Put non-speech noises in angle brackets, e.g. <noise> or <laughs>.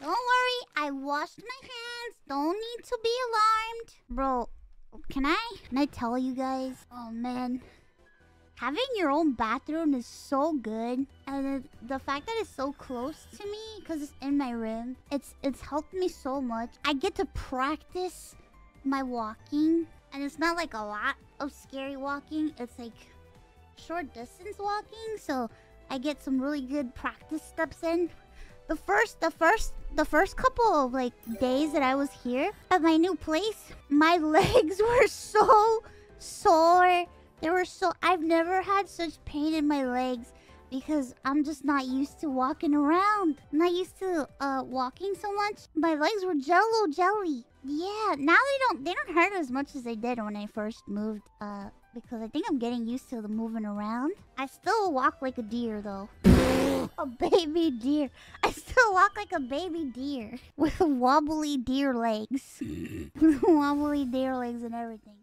Don't worry, I washed my hands. Don't need to be alarmed. Bro, can I can I tell you guys? Oh man. Having your own bathroom is so good. And the, fact that it's so close to me because it's in my room, it's it's helped me so much. I get to practice my walking and it's not like a lot of scary walking. It's like short distance walking, so I get some really good practice steps in. The first, the first, the first couple of like days that I was here at my new place, my <laughs> legs were so sore. They were so. I've never had such pain in my legs because I'm just not used to walking around. I'm not used to uh walking so much. My legs were jello jelly. Yeah, now they don't they don't hurt as much as they did when I first moved. Uh, because I think I'm getting used to the moving around. I still walk like a deer though. <laughs> a baby deer. I still walk like a baby deer <laughs> with wobbly deer legs. <laughs> wobbly deer legs and everything.